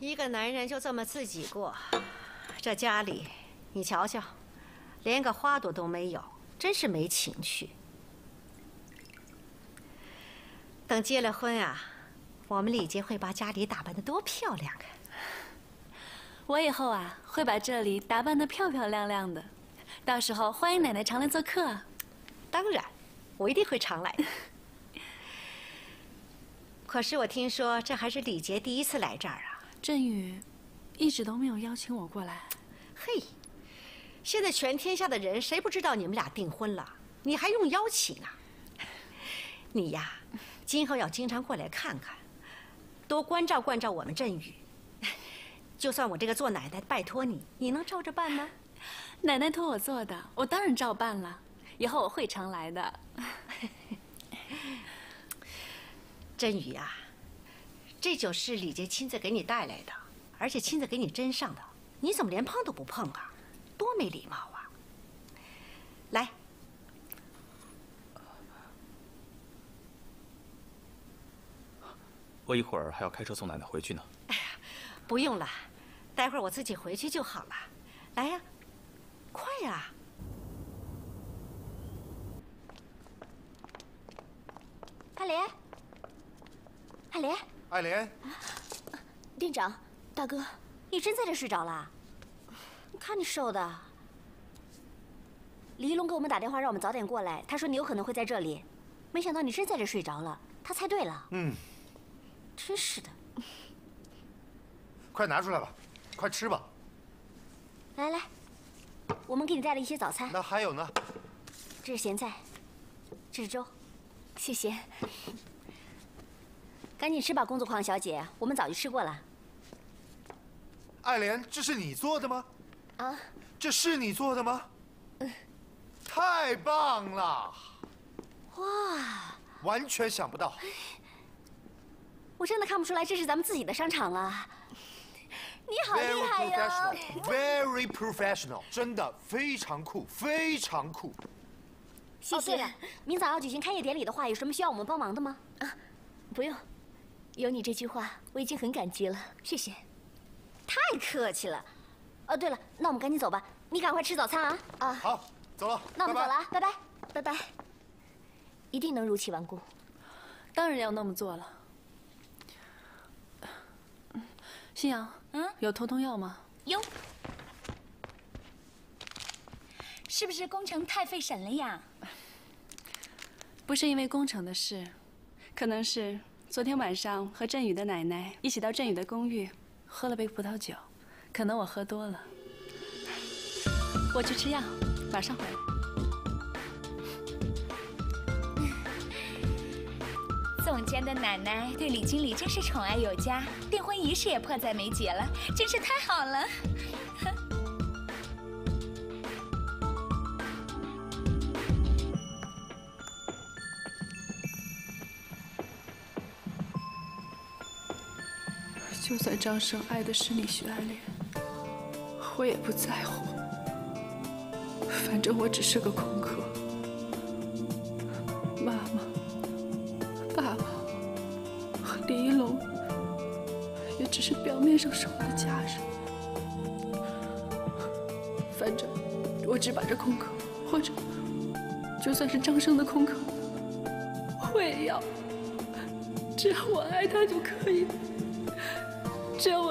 一个男人就这么自己过，这家里，你瞧瞧，连个花朵都没有，真是没情趣。等结了婚啊，我们李杰会把家里打扮得多漂亮啊！我以后啊，会把这里打扮得漂漂亮亮的，到时候欢迎奶奶常来做客。当然，我一定会常来的。可是我听说这还是李杰第一次来这儿啊。振宇，一直都没有邀请我过来。嘿，现在全天下的人谁不知道你们俩订婚了？你还用邀请啊？你呀，今后要经常过来看看，多关照关照我们振宇。就算我这个做奶奶拜托你，你能照着办吗？奶奶托我做的，我当然照办了。以后我会常来的。振宇啊。这酒是李杰亲自给你带来的，而且亲自给你斟上的，你怎么连碰都不碰啊？多没礼貌啊！来，我一会儿还要开车送奶奶回去呢。哎呀，不用了，待会儿我自己回去就好了。来呀，快呀！阿莲，阿莲。爱莲，店长，大哥，你真在这睡着了？看你瘦的。李一龙给我们打电话，让我们早点过来。他说你有可能会在这里，没想到你真在这睡着了。他猜对了。嗯，真是的。快拿出来吧，快吃吧。来来，我们给你带了一些早餐。那还有呢？这是咸菜，这是粥，谢谢。赶紧吃吧，工作狂小姐，我们早就吃过了。爱莲，这是你做的吗？啊，这是你做的吗？嗯，太棒了！哇，完全想不到。我真的看不出来这是咱们自己的商场啊！你好厉害呀！Very professional，真的非常酷，非常酷。谢谢。明早要举行开业典礼的话，有什么需要我们帮忙的吗？啊，不用。有你这句话，我已经很感激了，谢谢。太客气了。哦，对了，那我们赶紧走吧，你赶快吃早餐啊！啊，好，走了。那我们走了，拜拜，拜拜。一定能如期完工。当然要那么做了。新阳，嗯，有头痛药吗？有。是不是工程太费神了呀？不是因为工程的事，可能是。昨天晚上和振宇的奶奶一起到振宇的公寓，喝了杯葡萄酒，可能我喝多了。我去吃药，马上回来。总监的奶奶对李经理真是宠爱有加，订婚仪式也迫在眉睫了，真是太好了。就算张生爱的是你徐爱莲，我也不在乎。反正我只是个空壳。妈妈、爸爸和李一龙也只是表面上是我的家人。反正我只把这空壳，或者就算是张生的空壳，我也要。只要我爱他就可以。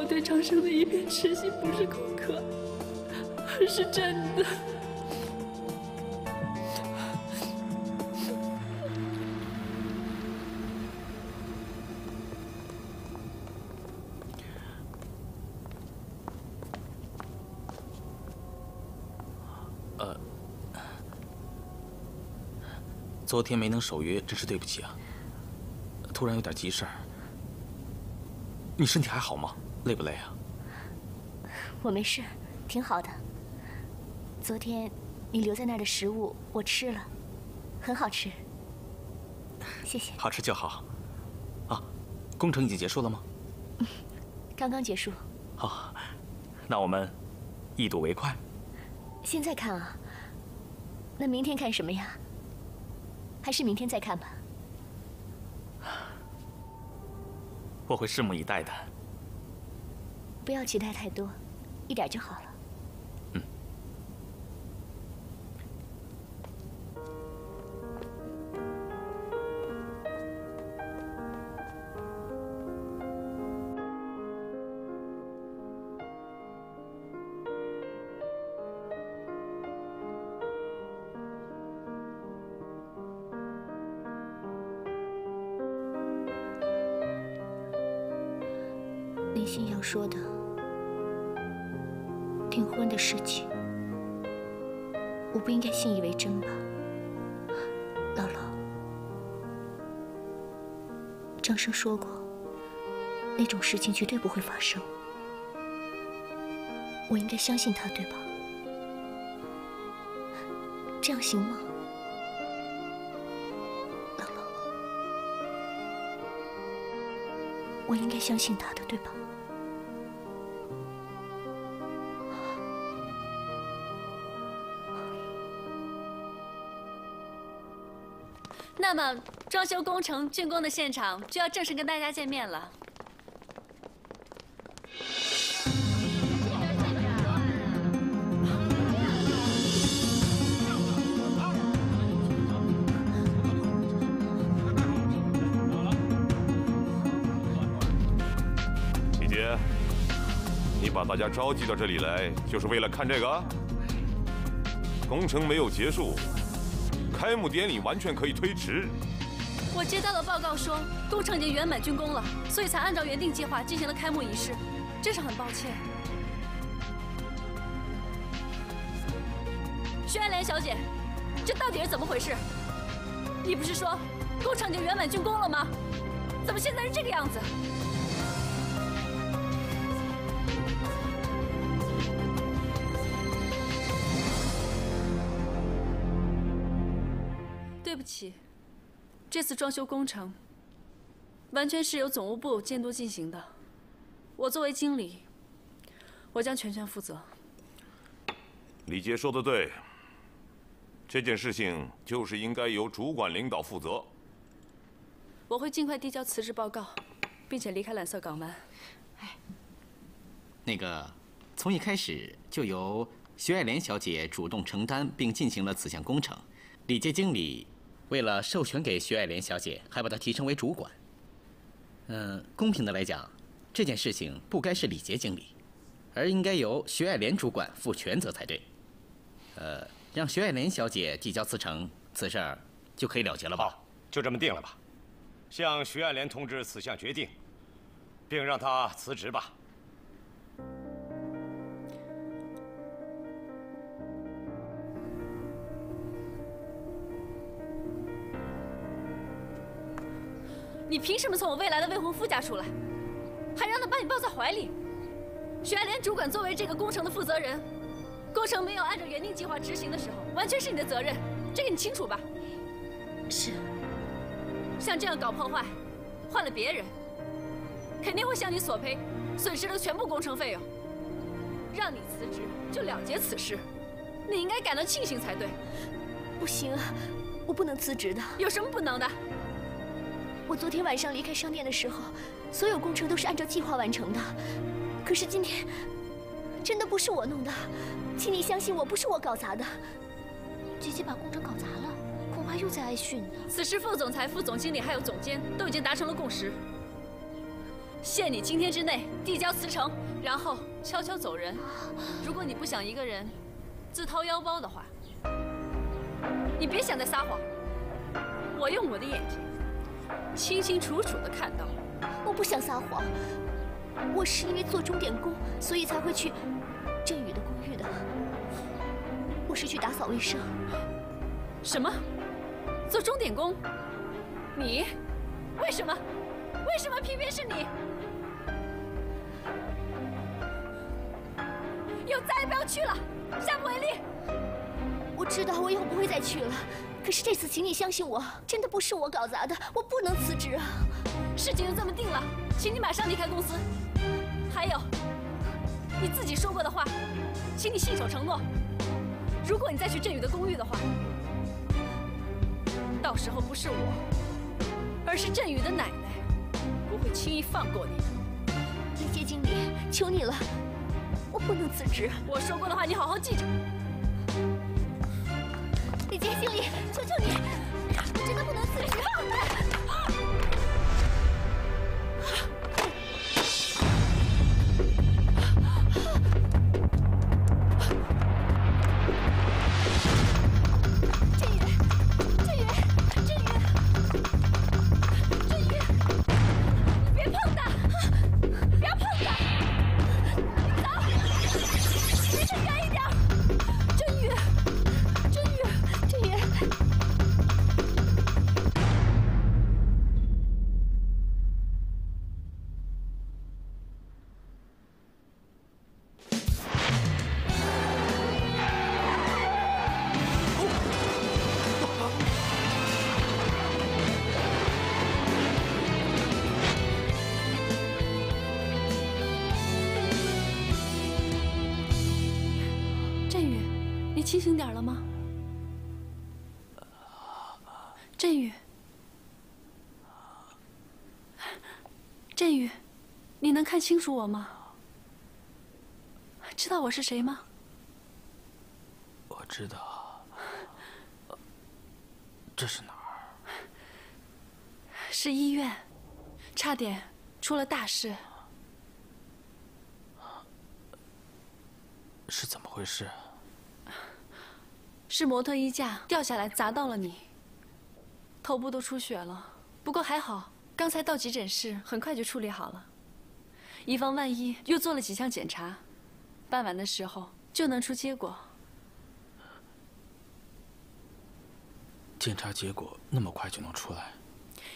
对长生的一片痴心不是空壳，而是真的。昨天没能守约，真是对不起啊。突然有点急事儿。你身体还好吗？累不累啊？我没事，挺好的。昨天你留在那儿的食物我吃了，很好吃。谢谢。好吃就好。啊，工程已经结束了吗？刚刚结束。好，那我们一睹为快。现在看啊？那明天看什么呀？还是明天再看吧。我会拭目以待的。不要期待太多，一点就好了。说的订婚的事情，我不应该信以为真吧？姥姥，张生说过，那种事情绝对不会发生，我应该相信他，对吧？这样行吗？姥姥，我应该相信他的，对吧？那么，装修工程竣工的现场就要正式跟大家见面了。李杰，你把大家召集到这里来，就是为了看这个？工程没有结束。开幕典礼完全可以推迟。我接到了报告说，工程已经圆满竣工了，所以才按照原定计划进行了开幕仪式。真是很抱歉，徐爱莲小姐，这到底是怎么回事？你不是说工程已经圆满竣工了吗？怎么现在是这个样子？这次装修工程完全是由总务部监督进行的。我作为经理，我将全权负责。李杰说的对，这件事情就是应该由主管领导负责。我会尽快递交辞职报告，并且离开蓝色港湾。哎，那个，从一开始就由徐爱莲小姐主动承担并进行了此项工程，李杰经理。为了授权给徐爱莲小姐，还把她提升为主管。嗯，公平的来讲，这件事情不该是李杰经理，而应该由徐爱莲主管负全责才对。呃，让徐爱莲小姐递交辞呈，此事儿就可以了结了吧？好，就这么定了吧。向徐爱莲通知此项决定，并让她辞职吧。你凭什么从我未来的未婚夫家出来，还让他把你抱在怀里？徐爱莲主管作为这个工程的负责人，工程没有按照原定计划执行的时候，完全是你的责任，这个你清楚吧？是。像这样搞破坏，换了别人，肯定会向你索赔，损失了全部工程费用。让你辞职就了结此事，你应该感到庆幸才对。不行啊，我不能辞职的。有什么不能的？我昨天晚上离开商店的时候，所有工程都是按照计划完成的。可是今天，真的不是我弄的，请你相信我，不是我搞砸的。姐姐把工程搞砸了，恐怕又在挨训呢。此时，副总裁、副总经理还有总监都已经达成了共识，限你今天之内递交辞呈，然后悄悄走人。如果你不想一个人自掏腰包的话，你别想再撒谎。我用我的眼睛。清清楚楚的看到，我不想撒谎。我是因为做钟点工，所以才会去振宇的公寓的。我是去打扫卫生。什么？做钟点工？你？为什么？为什么偏偏是你？以后再也不要去了，下不为例。我知道，我以后不会再去了。可是这次，请你相信我，真的不是我搞砸的，我不能辞职啊！事情就这么定了，请你马上离开公司。还有，你自己说过的话，请你信守承诺。如果你再去振宇的公寓的话，到时候不是我，而是振宇的奶奶，不会轻易放过你的。李杰经理，求你了，我不能辞职。我说过的话，你好好记着。求求你，看清楚我吗？知道我是谁吗？我知道。这是哪儿？是医院，差点出了大事。是怎么回事？是模特衣架掉下来砸到了你，头部都出血了。不过还好，刚才到急诊室，很快就处理好了。以防万一，又做了几项检查，傍晚的时候就能出结果。检查结果那么快就能出来？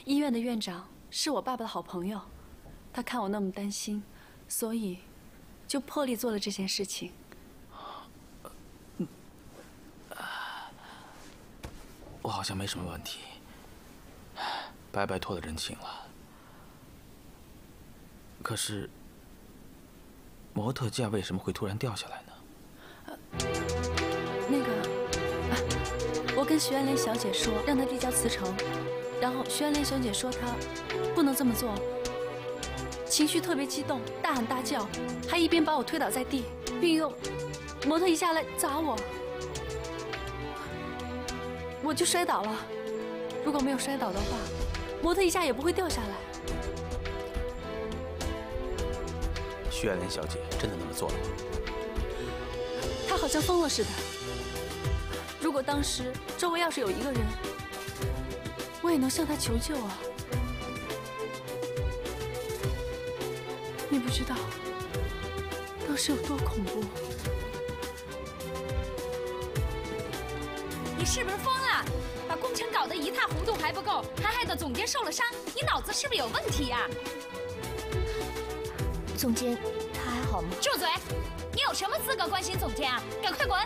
医院的院长是我爸爸的好朋友，他看我那么担心，所以就破例做了这件事情。我好像没什么问题，白白托了人情了。可是，模特架为什么会突然掉下来呢？那个，我跟徐安莲小姐说，让她递交辞呈，然后徐安莲小姐说她不能这么做，情绪特别激动，大喊大叫，还一边把我推倒在地，并用模特一下来砸我。我就摔倒了。如果没有摔倒的话，模特一下也不会掉下来。徐爱莲小姐真的那么做了吗？她好像疯了似的。如果当时周围要是有一个人，我也能向她求救啊。你不知道当时有多恐怖。你是不是疯了？把工程搞得一塌糊涂还不够，还害得总监受了伤，你脑子是不是有问题呀？总监他还好吗？住嘴！你有什么资格关心总监啊？赶快滚！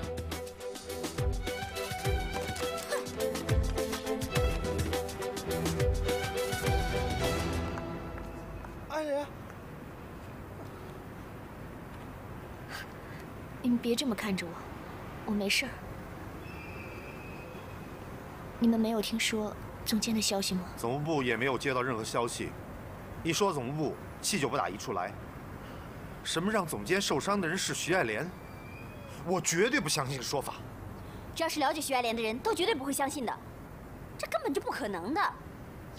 阿莲，你们别这么看着我，我没事。你们没有听说总监的消息吗？总部也没有接到任何消息。一说总部，气就不打一处来。什么让总监受伤的人是徐爱莲？我绝对不相信这说法。只要是了解徐爱莲的人都绝对不会相信的，这根本就不可能的。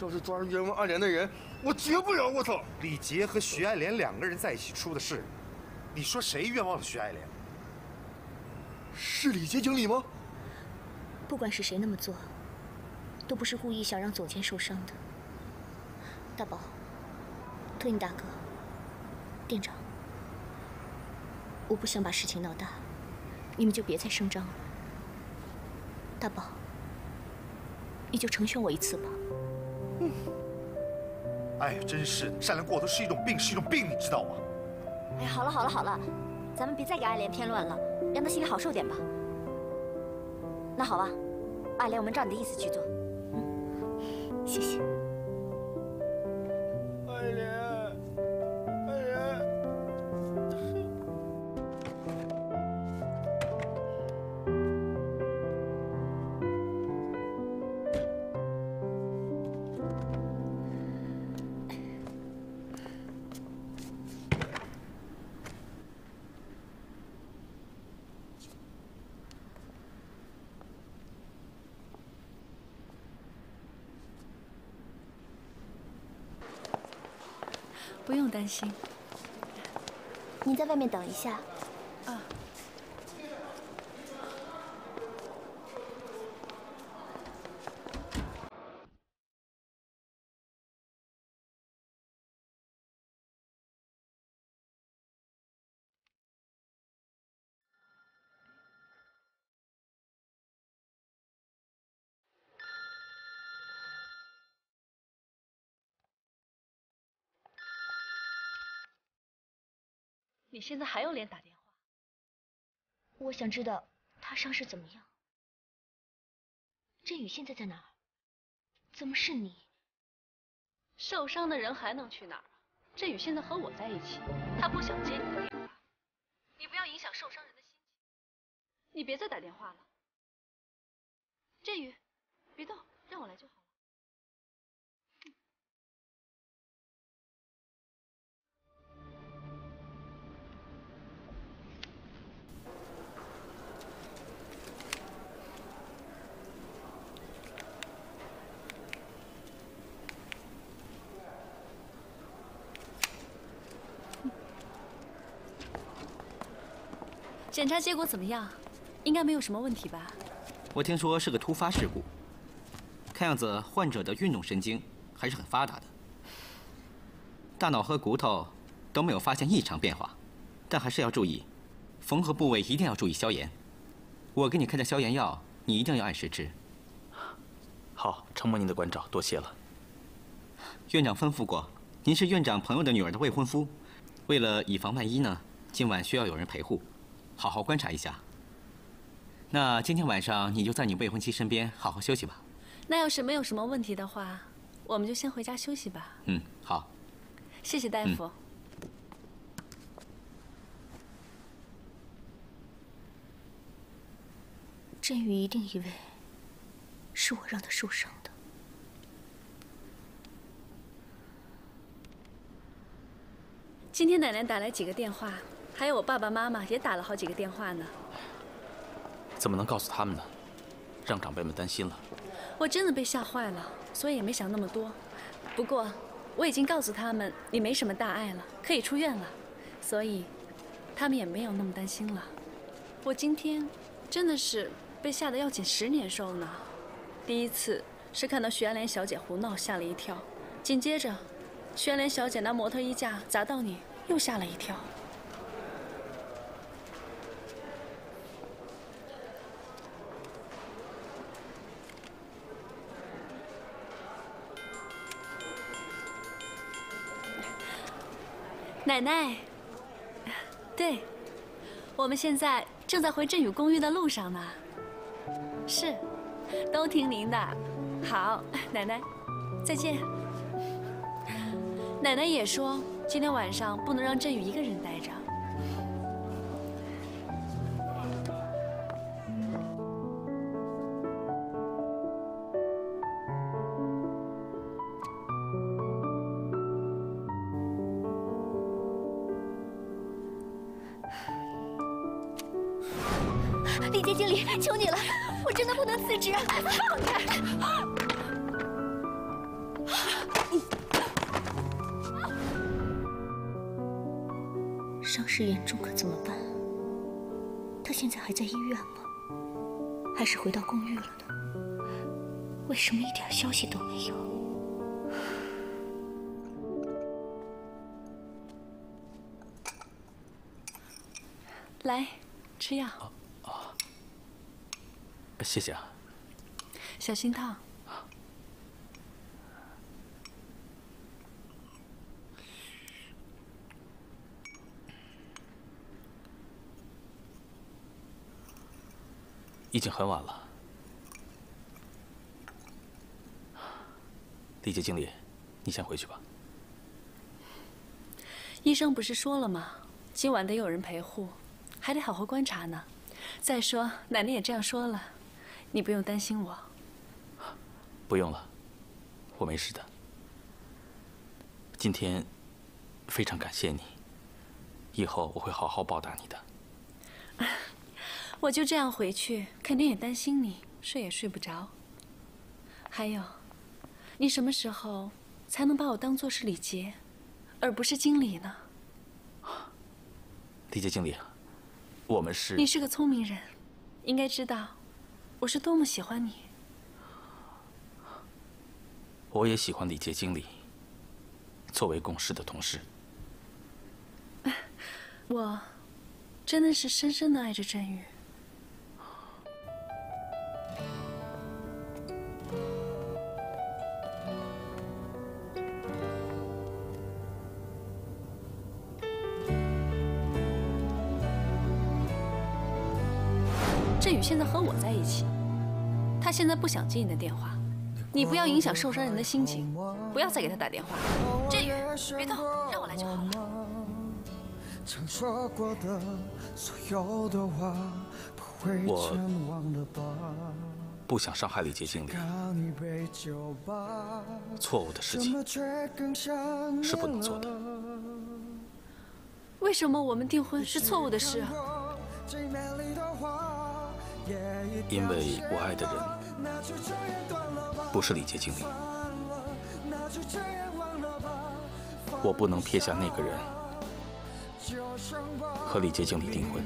要是抓冤枉爱莲的人，我绝不饶过他。李杰和徐爱莲两个人在一起出的事，你说谁冤枉了徐爱莲？是李杰经理吗？不管是谁那么做。都不是故意想让总监受伤的，大宝，托尼大哥，店长，我不想把事情闹大，你们就别再声张了。大宝，你就成全我一次吧。嗯。哎，真是善良过头是一种病，是一种病，你知道吗？哎，好了好了好了，咱们别再给爱莲添乱了，让她心里好受点吧。那好吧，爱莲，我们照你的意思去做。嗯谢谢。下。啊。你现在还有脸打电话？我想知道他伤势怎么样。振宇现在在哪儿？怎么是你？受伤的人还能去哪儿啊？振宇现在和我在一起，他不想接你的电话。你不要影响受伤人的心情。你别再打电话了。振宇，别动，让我来就好。检查结果怎么样？应该没有什么问题吧？我听说是个突发事故。看样子患者的运动神经还是很发达的，大脑和骨头都没有发现异常变化，但还是要注意，缝合部位一定要注意消炎。我给你开的消炎药，你一定要按时吃。好，承蒙您的关照，多谢了。院长吩咐过，您是院长朋友的女儿的未婚夫，为了以防万一呢，今晚需要有人陪护。好好观察一下。那今天晚上你就在你未婚妻身边好好休息吧。那要是没有什么问题的话，我们就先回家休息吧。嗯，好。谢谢大夫。振宇一定以为是我让他受伤的。今天奶奶打来几个电话。还有我爸爸妈妈也打了好几个电话呢，怎么能告诉他们呢？让长辈们担心了。我真的被吓坏了，所以也没想那么多。不过我已经告诉他们你没什么大碍了，可以出院了，所以他们也没有那么担心了。我今天真的是被吓得要减十年寿呢。第一次是看到徐安莲小姐胡闹，吓了一跳；紧接着，徐安莲小姐拿模特衣架砸到你，又吓了一跳。奶奶，对，我们现在正在回振宇公寓的路上呢。是，都听您的。好，奶奶，再见。奶奶也说，今天晚上不能让振宇一个人待着。来，吃药。谢谢啊。小心烫。已经很晚了，李杰经理，你先回去吧。医生不是说了吗？今晚得有人陪护，还得好好观察呢。再说，奶奶也这样说了，你不用担心我。不用了，我没事的。今天非常感谢你，以后我会好好报答你的。我就这样回去，肯定也担心你，睡也睡不着。还有，你什么时候才能把我当做是李杰，而不是经理呢？李杰经理，我们是……你是个聪明人，应该知道我是多么喜欢你。我也喜欢李杰经理。作为共事的同事，我真的是深深的爱着振宇。现在和我在一起，他现在不想接你的电话。你不要影响受伤人的心情，不要再给他打电话。振宇，别动，让我来就好了。我不想伤害李杰经理。错误的事情是不能做的。为什么我们订婚是错误的事啊？因为我爱的人。不是李杰经理，我不能撇下那个人和李杰经理订婚。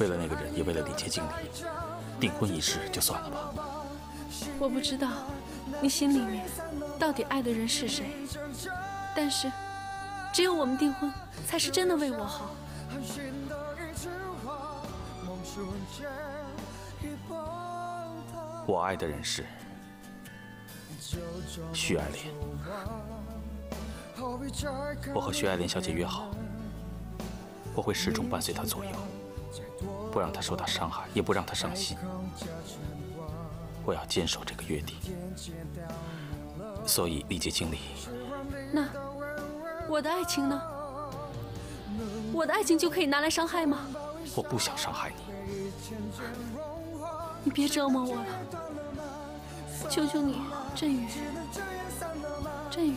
为了那个人，也为了李杰经理，订婚一事就算了吧。我不知道你心里面到底爱的人是谁，但是只有我们订婚，才是真的为我好。我爱的人是。徐爱莲，我和徐爱莲小姐约好，我会始终伴随她左右，不让她受到伤害，也不让她伤心。我要坚守这个约定。所以，李杰经理，那我的爱情呢？我的爱情就可以拿来伤害吗？我不想伤害你。你别折磨我了，求求你。振宇，振宇，振宇，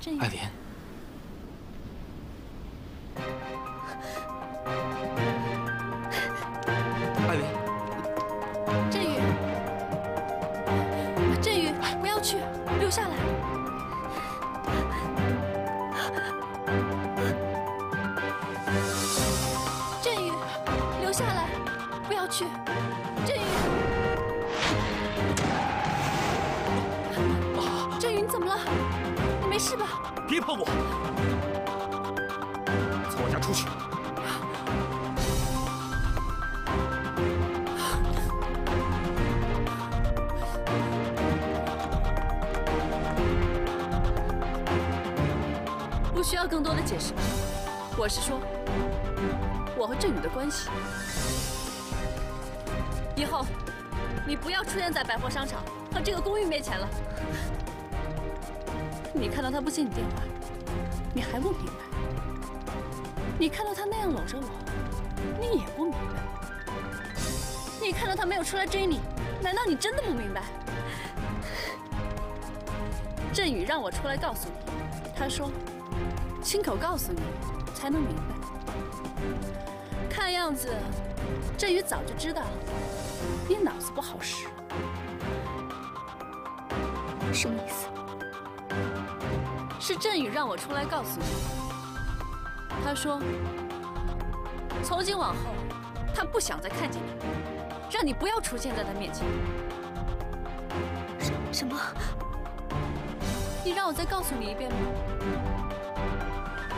振宇，爱莲。更多的解释，我是说，我和振宇的关系，以后你不要出现在百货商场和这个公寓面前了。你看到他不接你电话，你还不明白？你看到他那样搂着我，你也不明白？你看到他没有出来追你，难道你真的不明白？振宇让我出来告诉你，他说。亲口告诉你，才能明白。看样子，振宇早就知道你脑子不好使。什么意思？是振宇让我出来告诉你。他说，从今往后，他不想再看见你，让你不要出现在他面前。什什么？你让我再告诉你一遍吗？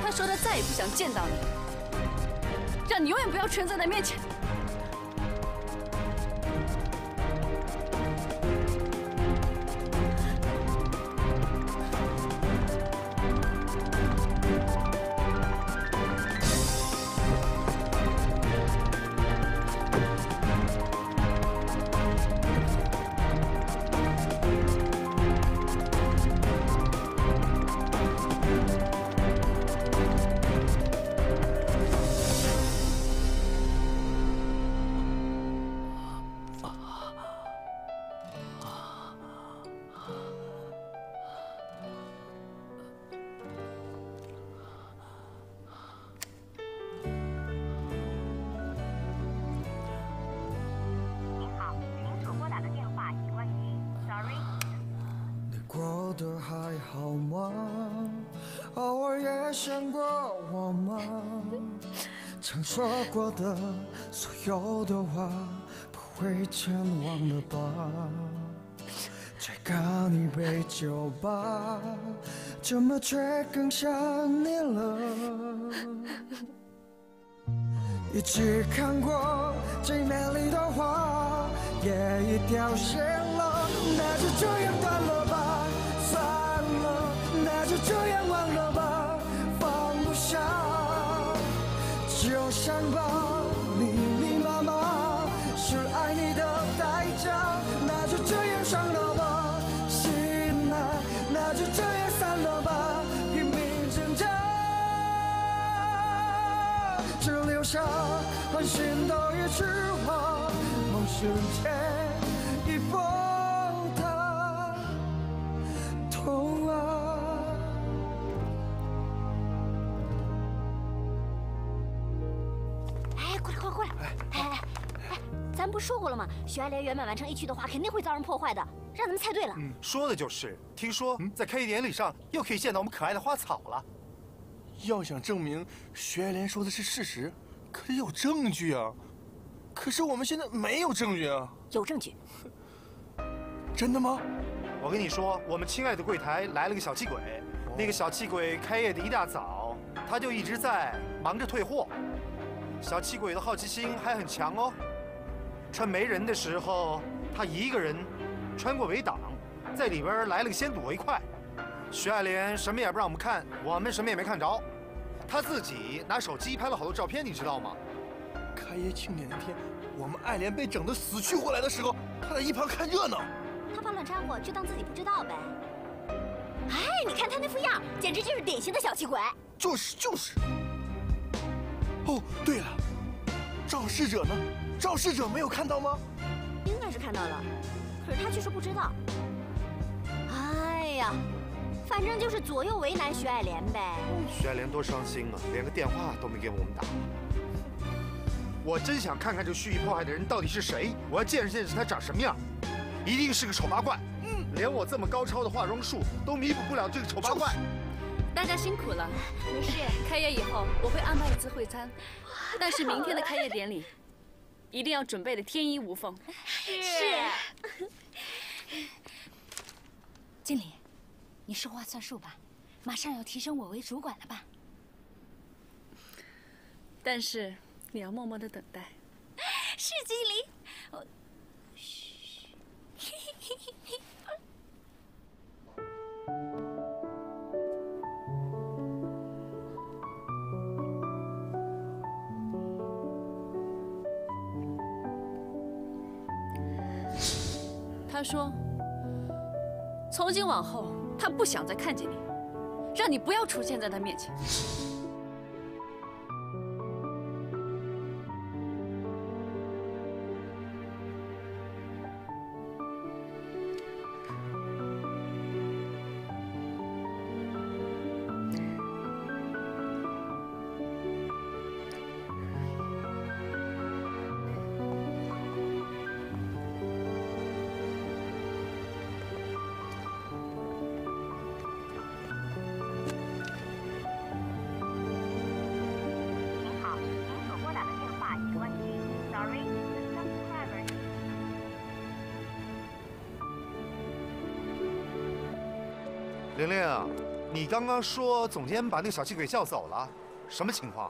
他说他再也不想见到你，让你永远不要出现在他面前。过的所有的话，不会全忘了吧？再干一杯酒吧，怎么却更想你了？一起看过最美丽的花，也已凋谢了，那就这样断了吧，算了，那就这样忘了吧，伤疤密密麻麻是爱你的代价，那就这样伤了吧，心啊，那就这样散了吧，拼命挣扎。只留下狠心的一句话，梦醒前咱不说过了吗？徐爱莲圆满完成 A 区的话，肯定会遭人破坏的，让咱们猜对了。嗯，说的就是。听说在开业典礼上又可以见到我们可爱的花草了。要想证明徐爱莲说的是事实，可得有证据啊！可是我们现在没有证据啊！有证据。真的吗？我跟你说，我们亲爱的柜台来了个小气鬼，那个小气鬼开业的一大早，他就一直在忙着退货。小气鬼的好奇心还很强哦，趁没人的时候，他一个人穿过围挡，在里边来了个先睹为快。徐爱莲什么也不让我们看，我们什么也没看着。他自己拿手机拍了好多照片，你知道吗？开业庆典那天，我们爱莲被整得死去活来的时候，他在一旁看热闹。他怕乱掺和，就当自己不知道呗。哎，你看他那副样，简直就是典型的小气鬼。就是就是。哦，对了，肇事者呢？肇事者没有看到吗？应该是看到了，可是他却说不知道。哎呀，反正就是左右为难徐爱莲呗。徐爱莲多伤心啊，连个电话都没给我们打。我真想看看这蓄意迫害的人到底是谁，我要见识见识他长什么样。一定是个丑八怪。嗯，连我这么高超的化妆术都弥补不了这个丑八怪。大家辛苦了。没事。开业以后我会安排一次会餐，但是明天的开业典礼一定要准备的天衣无缝。是。经理，你说话算数吧，马上要提升我为主管了吧？但是你要默默的等待。是经理。我从今往后，他不想再看见你，让你不要出现在他面前。”刚刚说总监把那个小气鬼叫走了，什么情况？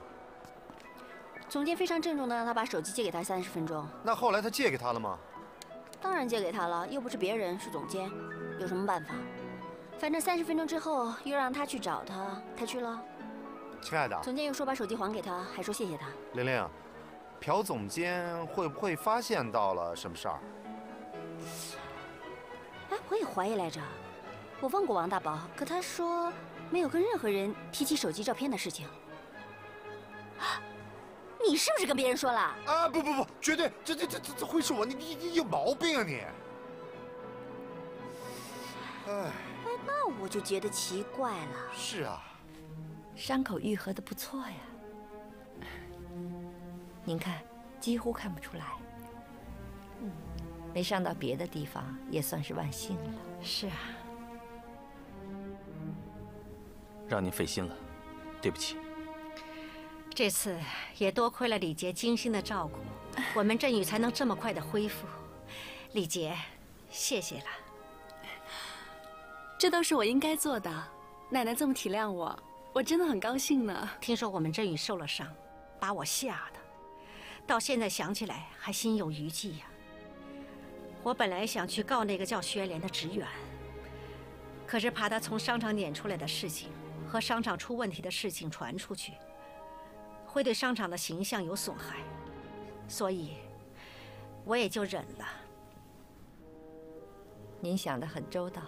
总监非常郑重的让他把手机借给他三十分钟。那后来他借给他了吗？当然借给他了，又不是别人，是总监，有什么办法？反正三十分钟之后又让他去找他，他去了。亲爱的，总监又说把手机还给他，还说谢谢他。玲玲，朴总监会不会发现到了什么事儿？哎，我也怀疑来着。我问过王大宝，可他说没有跟任何人提起手机照片的事情。啊你是不是跟别人说了？啊不不不，绝对，这这这这这会是我，你你你有毛病啊你！哎，哎，那我就觉得奇怪了。是啊，伤口愈合的不错呀。您看，几乎看不出来。没伤到别的地方，也算是万幸了。是啊。让您费心了，对不起。这次也多亏了李杰精心的照顾，我们振宇才能这么快的恢复。李杰，谢谢了。这都是我应该做的。奶奶这么体谅我，我真的很高兴呢。听说我们振宇受了伤，把我吓的，到现在想起来还心有余悸呀。我本来想去告那个叫薛莲的职员，可是怕他从商场撵出来的事情和商场出问题的事情传出去，会对商场的形象有损害，所以我也就忍了。您想的很周到。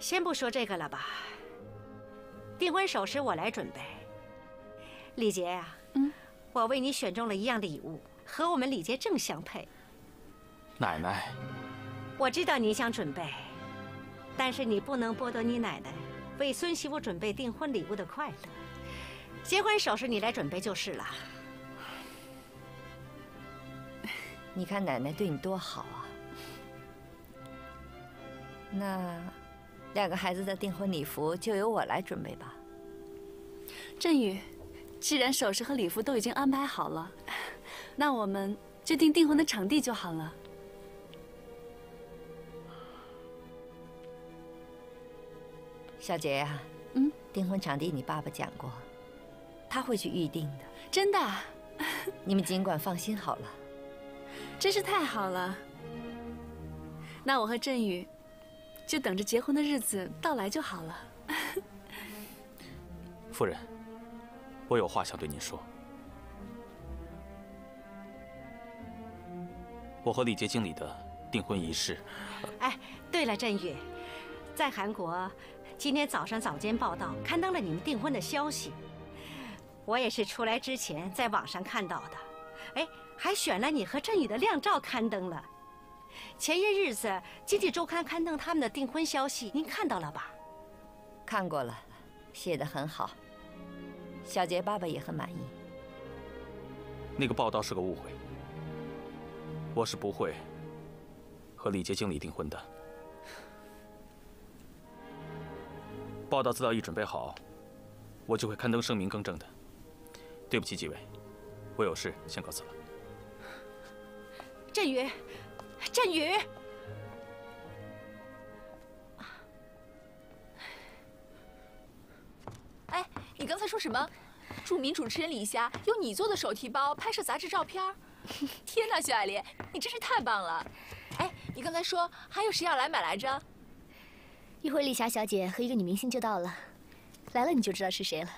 先不说这个了吧，订婚首饰我来准备。李杰呀，嗯，我为你选中了一样礼物，和我们李杰正相配。奶奶，我知道你想准备，但是你不能剥夺你奶奶为孙媳妇准备订婚礼物的快乐。结婚首饰你来准备就是了。你看奶奶对你多好啊！那两个孩子的订婚礼服就由我来准备吧。振宇，既然首饰和礼服都已经安排好了，那我们就订订婚的场地就好了。小杰呀，嗯，订婚场地你爸爸讲过，他会去预定的。真的，你们尽管放心好了。真是太好了。那我和振宇就等着结婚的日子到来就好了。夫人，我有话想对您说。我和李杰经理的订婚仪式。哎，对了，振宇，在韩国。今天早上早间报道刊登了你们订婚的消息，我也是出来之前在网上看到的，哎，还选了你和振宇的靓照刊登了。前些日子《经济周刊》刊登他们的订婚消息，您看到了吧？看过了，写的很好，小杰爸爸也很满意。那个报道是个误会，我是不会和李杰经理订婚的。报道资料一准备好，我就会刊登声明更正的。对不起几位，我有事先告辞了。振宇，振宇，哎，你刚才说什么？著名主持人李霞用你做的手提包拍摄杂志照片？天哪，徐爱莲，你真是太棒了！哎，你刚才说还有谁要来买来着？一会儿丽霞小姐和一个女明星就到了，来了你就知道是谁了。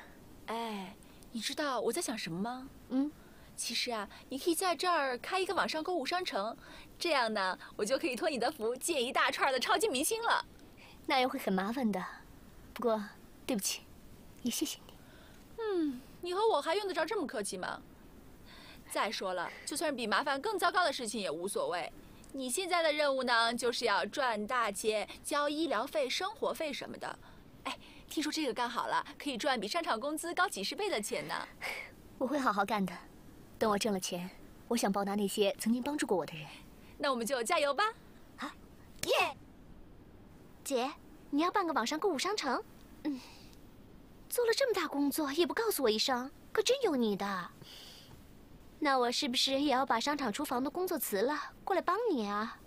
哎，你知道我在想什么吗？嗯，其实啊，你可以在这儿开一个网上购物商城，这样呢，我就可以托你的福见一大串的超级明星了。那样会很麻烦的，不过对不起，也谢谢你。嗯，你和我还用得着这么客气吗？再说了，就算是比麻烦更糟糕的事情也无所谓。你现在的任务呢，就是要赚大钱，交医疗费、生活费什么的。哎，听说这个干好了，可以赚比商场工资高几十倍的钱呢。我会好好干的。等我挣了钱，我想报答那些曾经帮助过我的人。那我们就加油吧！好，耶！姐，你要办个网上购物商城？嗯，做了这么大工作也不告诉我一声，可真有你的。那我是不是也要把商场厨房的工作辞了，过来帮你啊？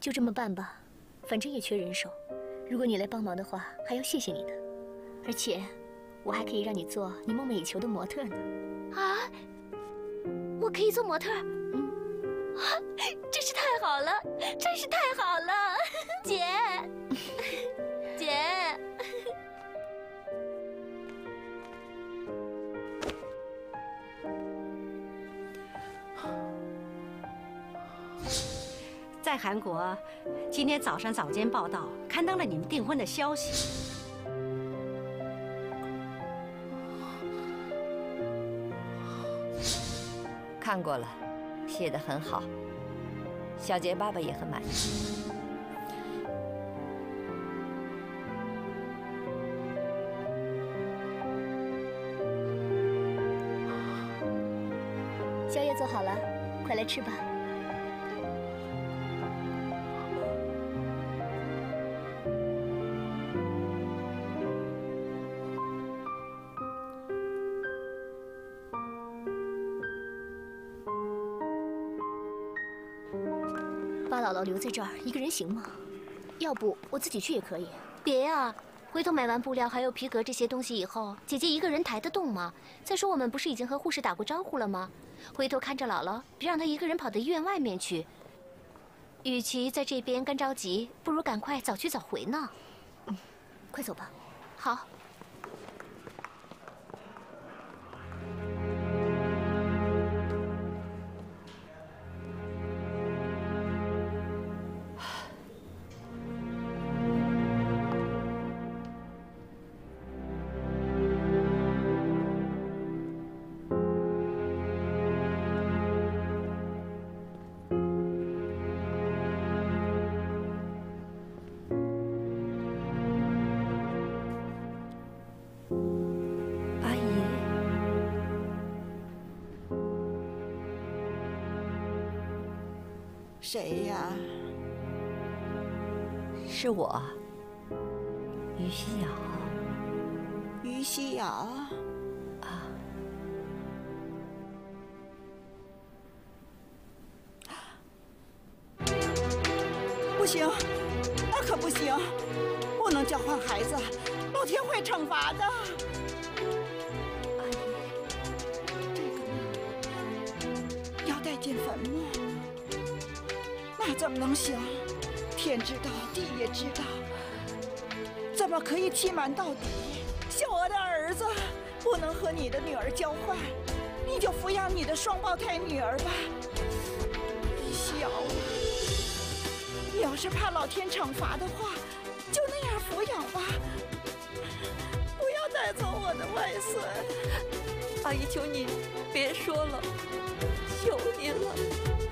就这么办吧，反正也缺人手。如果你来帮忙的话，还要谢谢你的。而且，我还可以让你做你梦寐以求的模特呢。啊？我可以做模特？嗯。啊，真是太好了，真是太好了，姐，姐。韩国，今天早上早间报道刊登了你们订婚的消息。看过了，写的很好，小杰爸爸也很满意。宵夜做好了，快来吃吧。姥留在这儿，一个人行吗？要不我自己去也可以。别呀，回头买完布料还有皮革这些东西以后，姐姐一个人抬得动吗？再说我们不是已经和护士打过招呼了吗？回头看着姥姥，别让她一个人跑到医院外面去。与其在这边干着急，不如赶快早去早回呢。嗯，快走吧。好。谁呀？是我，于西瑶。于西瑶。啊。不行，那可不行，不能交换孩子，老天会惩罚的。阿姨，要带进坟墓，那怎么能行？天知道，地也知道，怎么可以欺瞒到底？小娥的儿子不能和你的女儿交换，你就抚养你的双胞胎女儿吧。于西瑶啊，你要是怕老天惩罚的话，就那样抚养吧，不要带走我的外孙。阿姨，求您别说了，求您了。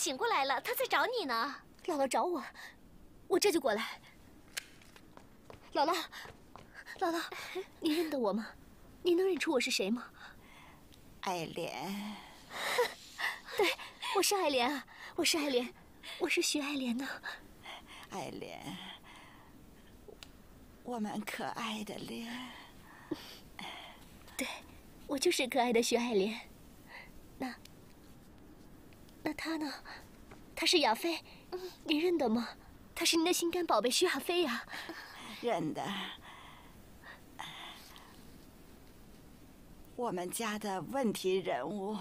醒过来了，他在找你呢。姥姥找我，我这就过来。姥姥，姥姥，你认得我吗？你能认出我是谁吗？爱莲，对，我是爱莲啊，我是爱莲，我是徐爱莲呢。爱莲，我们可爱的莲。对，我就是可爱的徐爱莲。那，那他呢？他是亚飞，你认得吗？他是您的心肝宝贝徐亚飞呀。认得。我们家的问题人物，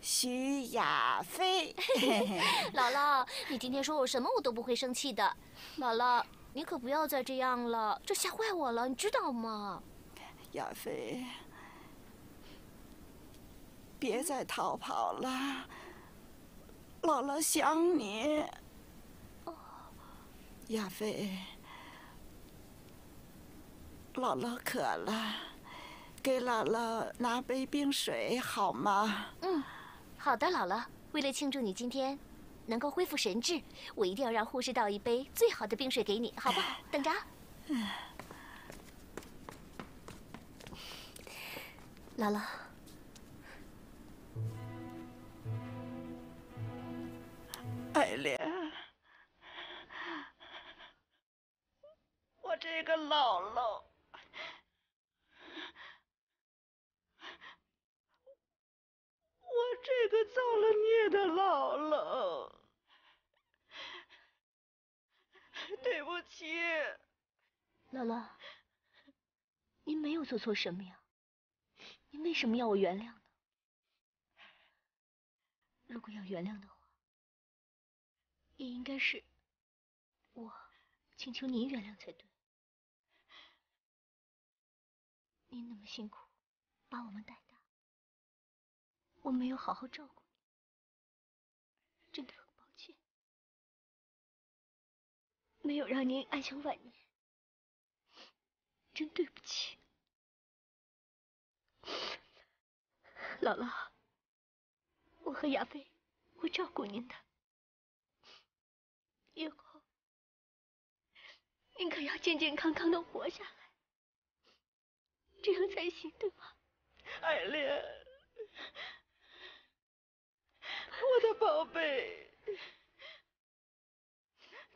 徐亚飞。姥姥，你今天说我什么我都不会生气的。姥姥，你可不要再这样了，这吓坏我了，你知道吗？亚飞，别再逃跑了，姥姥想你。亚飞，姥姥渴了，给姥姥拿杯冰水好吗？嗯，好的，姥姥。为了庆祝你今天能够恢复神智，我一定要让护士倒一杯最好的冰水给你，好不好？等着啊。姥姥，爱莲，我这个姥姥，我这个造了孽的姥姥，对不起。姥姥，您没有做错什么呀？您为什么要我原谅呢？如果要原谅的话，也应该是我请求您原谅才对。您那么辛苦，把我们带大，我没有好好照顾你，真的很抱歉，没有让您安享晚年，真对不起。姥姥，我和亚飞会照顾您的。以后您可要健健康康的活下来，这样才行，对吗？爱莲，我的宝贝，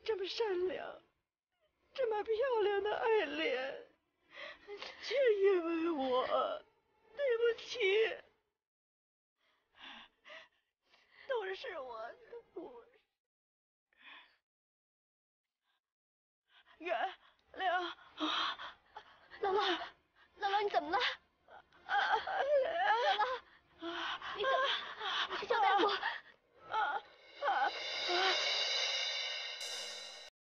这么善良、这么漂亮的爱莲，却因为我，对不起，都是我原谅。姥姥姥姥你怎么了？姥姥你怎么了你去叫大夫